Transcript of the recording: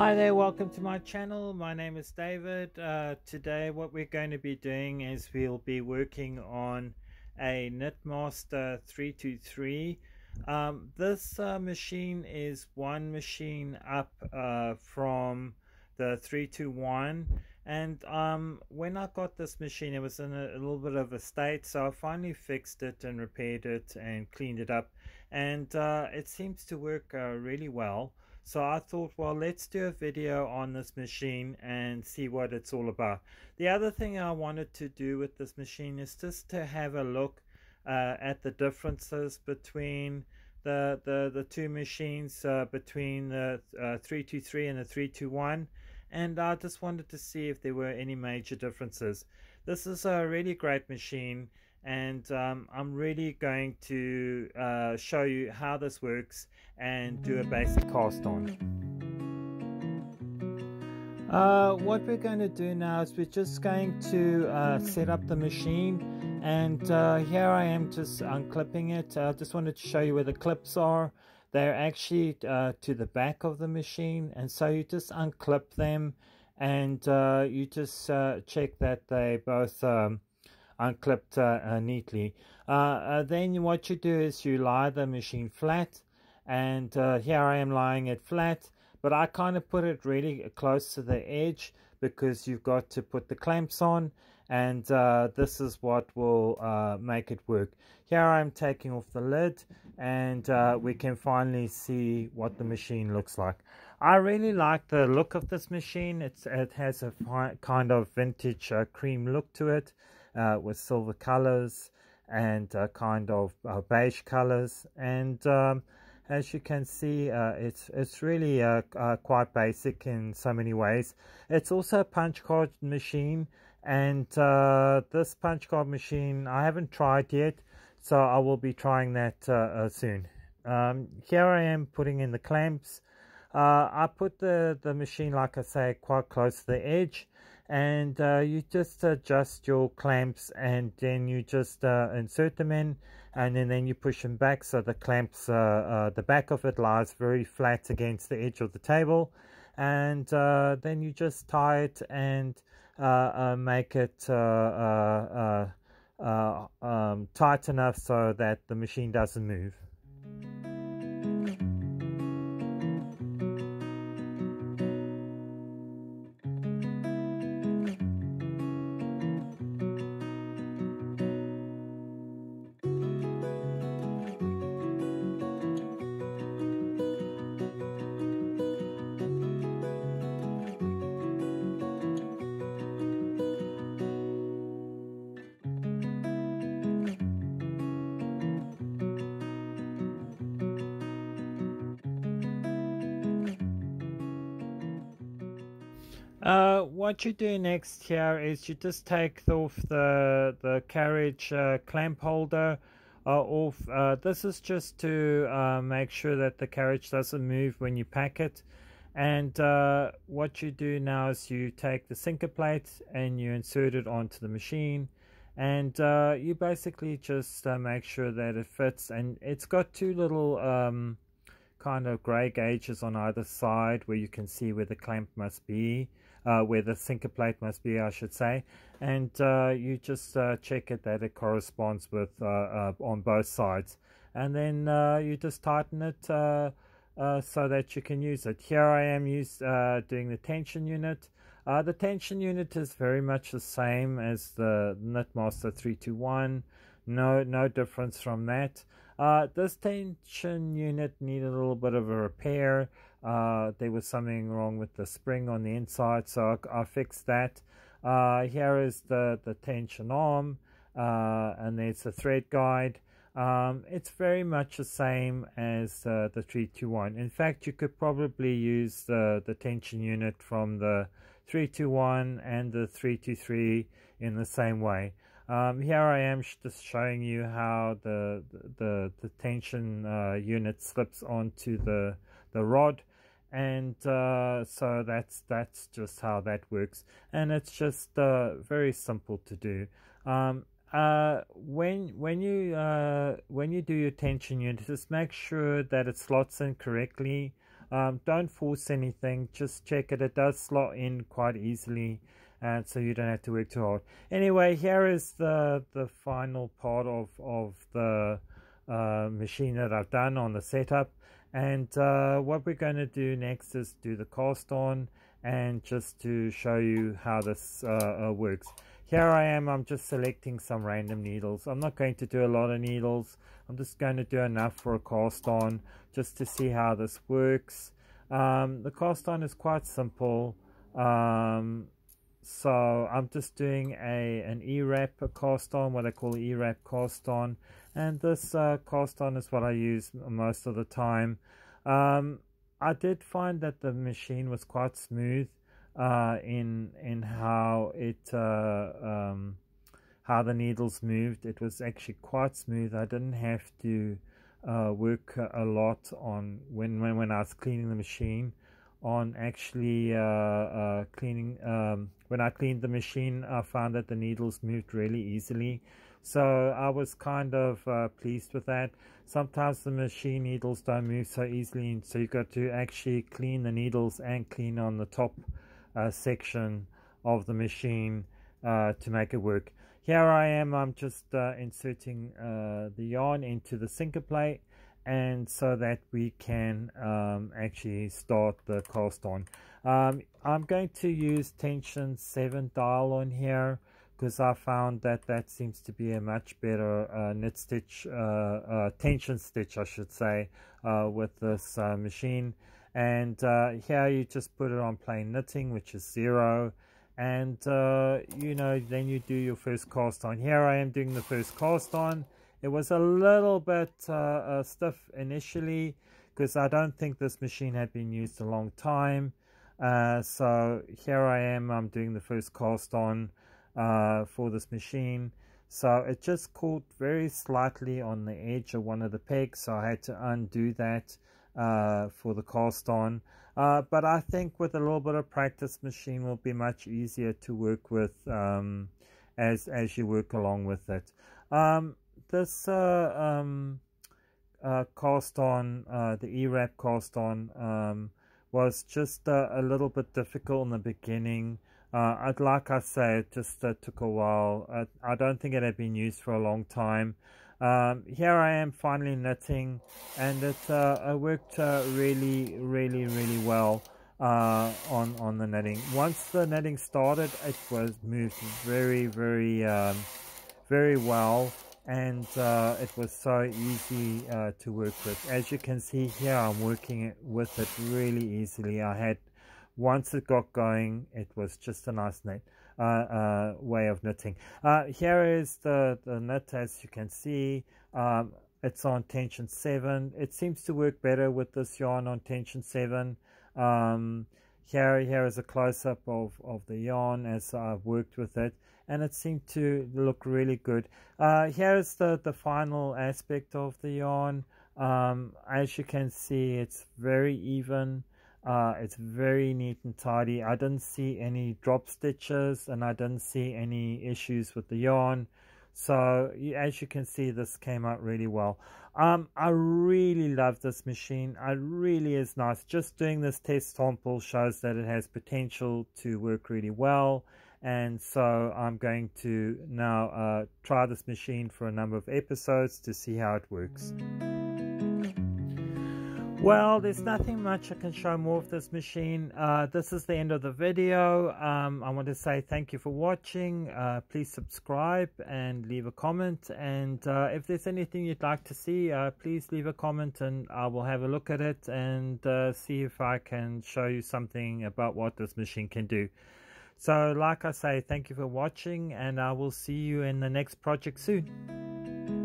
Hi there, welcome to my channel. My name is David. Uh, today what we're going to be doing is we'll be working on a Knitmaster 323. Um, this uh, machine is one machine up uh, from the 321 and um, when I got this machine it was in a, a, little bit of a state so I finally fixed it and repaired it and cleaned it up and uh, it seems to work uh, really well. So I thought, well, let's do a video on this machine and see what it's all about. The other thing I wanted to do with this machine is just to have a look uh, at the differences between the, the, the two machines, uh, between the uh, 323 and the 321. And I just wanted to see if there were any major differences. This is a really great machine and um, I'm really going to uh, show you how this works and do a basic cast on. Uh, what we're going to do now is we're just going to uh, set up the machine and uh, here I am just unclipping it. I just wanted to show you where the clips are. They're actually uh, to the back of the machine and so you just unclip them and uh, you just check that they both um, unclipped uh, uh, neatly. Uh, then what you do is you lie the machine flat and here I am lying it flat but I kind of put it really close to the edge because you've got to put the clamps on and uh, this is what will uh, make it work. Here I'm taking off the lid and uh, we can finally see what the machine looks like. I really like the look of this machine. It's, it has a kind of vintage cream look to it uh, with silver colors and uh, kind of uh, beige colors. And um, as you can see uh, it's it's really uh, uh, quite basic in so many ways. It's also a punch card machine. And this punch card machine I haven't tried yet so I will be trying that soon. Um, here I am putting in the clamps. I put the the machine like I say quite close to the edge and uh, you just adjust your clamps and then you just uh, insert them in and then, then you push them back so the clamps uh, uh the back of it lies very flat against the edge of the table and uh, then you just tie it and uh, make it um, tight enough so that the machine doesn't move. Uh, what you do next here is you just take off the the carriage uh, clamp holder uh, off. Uh, this is just to uh, make sure that the carriage doesn't move when you pack it. And what you do now is you take the sinker plate and you insert it onto the machine. And you basically just make sure that it fits. And it's got two little um, kind of gray gauges on either side where you can see where the clamp must be uh, where the sinker plate must be, I should say. And uh, you just uh, check it that it corresponds with uh, uh, on both sides. And then uh, you just tighten it so that you can use it. Here I am use, doing the tension unit. the tension unit is very much the same as the Knitmaster 321. No, no difference from that. Uh, this tension unit needed a little bit of a repair. Uh, there was something wrong with the spring on the inside, so I, I fixed that. Uh, here is the, the tension arm, uh, and there's the thread guide. Um, it's very much the same as uh, the 321. In fact, you could probably use the, the tension unit from the 321 and the 323 in the same way. Um, here I am just showing you how the the, the tension uh, unit slips onto the the rod. And uh, so that's that's just how that works. And it's just uh, very simple to do. Um, uh, when when you uh, when you do your tension unit just make sure that it slots in correctly. Um, don't force anything, just check it. It does slot in quite easily and so you don't have to work too hard. Anyway, here is the the final part of of the uh, machine that I've done on the setup. And uh, what we're going to do next is do the cast on and just to show you how this uh, uh, works. Here I am, I'm just selecting some random needles. I'm not going to do a lot of needles. I'm just going to do enough for a cast on just to see how this works. Um, the cast on is quite simple. Um, so I'm just doing a an E-wrap cast on, what I call E-wrap cast on, and this uh, cast on is what I use most of the time. Um, I did find that the machine was quite smooth uh, in in how it uh, um, how the needles moved. It was actually quite smooth. I didn't have to uh, work a lot on when, when when I was cleaning the machine on actually uh, uh, cleaning. Um, when I cleaned the machine, I found that the needles moved really easily. So I was kind of uh, pleased with that. Sometimes the machine needles don't move so easily, so you've got to actually clean the needles and clean on the top uh, section of the machine uh, to make it work. Here I am, I'm just uh, inserting uh, the yarn into the sinker plate and so that we can um, actually start the cast on. Um, I'm going to use tension 7 dial on here because I found that that seems to be a much better uh, knit stitch, uh, uh, tension stitch I should say, uh, with this uh, machine. And uh, here you just put it on plain knitting which is 0 and you know then you do your first cast on. Here I am doing the first cast on it was a little bit uh, uh, stiff initially because I don't think this machine had been used a long time. Uh, so here I am, I'm doing the first cast on uh, for this machine. So it just caught very slightly on the edge of one of the pegs, so I had to undo that uh, for the cast on. Uh, but I think with a little bit of practice, machine will be much easier to work with um, as as you work along with it. Um, this uh, um, uh, cast on, uh, the E-wrap cast on, um, was just uh, a little bit difficult in the beginning. Uh, like I say, it just uh, took a while. I, don't think it had been used for a long time. Um, here I am finally knitting, and it, it worked really, really, really well on on the knitting. Once the knitting started, it was moved very, very, um, very well and uh, it was so easy uh, to work with. As you can see here, I'm working with it really easily. I had, once it got going, it was just a nice knit, uh, uh way of knitting. Uh, here is the, the knit as you can see. Um, it's on tension 7. It seems to work better with this yarn on tension 7. Um, here, here is a close-up of, of the yarn as I've worked with it and it seemed to look really good. Uh, here's the, the final aspect of the yarn. Um, as you can see, it's very even. Uh, it's very neat and tidy. I didn't see any drop stitches and I didn't see any issues with the yarn. So as you can see, this came out really well. Um, I really love this machine. It really is nice. Just doing this test sample shows that it has potential to work really well and so I'm going to now uh, try this machine for a number of episodes to see how it works. Well, there's nothing much I can show more of this machine. Uh, this is the end of the video. Um, I want to say thank you for watching. Uh, please subscribe and leave a comment. And uh, if there's anything you'd like to see, uh, please leave a comment and I will have a look at it and uh, see if I can show you something about what this machine can do. So like I say, thank you for watching and I will see you in the next project soon.